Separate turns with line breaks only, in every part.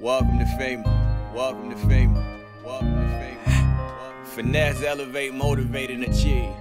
Welcome to FEMA. Welcome to FEMA. Welcome to FEMA. Finesse, elevate, motivate, and achieve.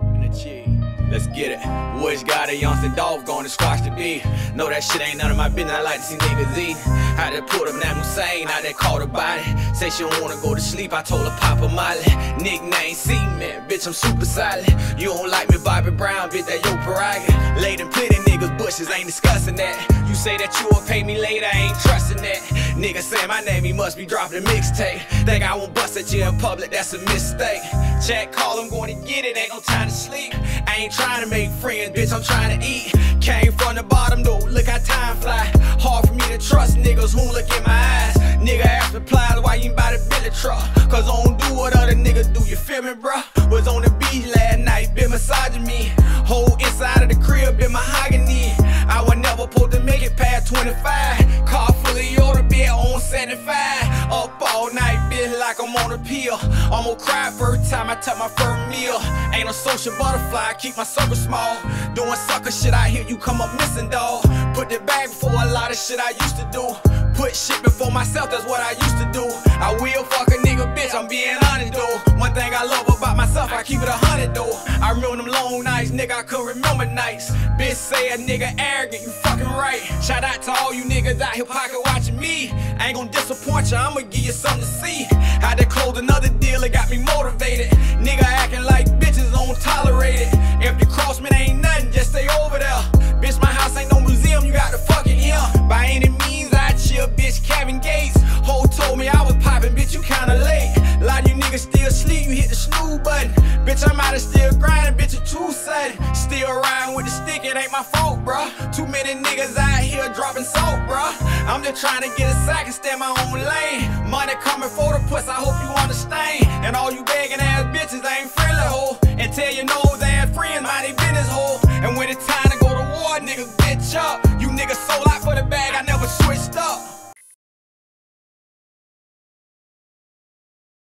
And achieve. Let's get it. Which got a youngster dog going to squash the beat. Know that shit ain't none of my business. I like to see niggas eat. Had to put up that Hussein, out there caught her body. Say she don't wanna go to sleep. I told her Papa Molly. Nickname C-Man, bitch, I'm super solid. You don't like me, Bobby Brown, bitch, that your prerogative. Laid in plenty niggas bushes, ain't discussing that. You say that you will pay me later, I ain't trusting that. Nigga say my name, he must be dropping a mixtape. Think I won't bust at you in public, that's a mistake. Check, call, I'm going to get it, ain't no time to sleep. I ain't trying to make friends, bitch, I'm trying to eat. Came from the bottom though, look how time fly. Hard for me to trust niggas who look in my eyes. Nigga ask replies why you ain't buy the Billy truck. Cause I don't do what other niggas do, you feel me, bruh? Was on the 75. Up all night, bitch, like I'm on a pill. I'ma cry first time I touch my first meal. Ain't a social butterfly, keep my circle small. Doing sucker shit, I hear you come up missing, dawg. Put the bag before a lot of shit I used to do. Put shit before myself, that's what I used to do. I will fuck a nigga, bitch, I'm being nigga, I could remember nights. Bitch say a nigga arrogant, you fucking right. Shout out to all you niggas out here pocket watching me. I ain't gonna disappoint you, I'ma give you something to see. Bitch, I'm out of still grinding, bitch, you too sudden. Still riding with the stick, it ain't my fault, bruh. Too many niggas out here dropping salt, bruh. I'm just trying to get a sack and stay my own lane. Money coming for the puss, I hope you understand. And all you begging ass bitches ain't friendly, ho. And tell your nose ass friends, mind they business, ho. And when it's time to go to war, niggas bitch up. You niggas sold out for the bag, I never switched.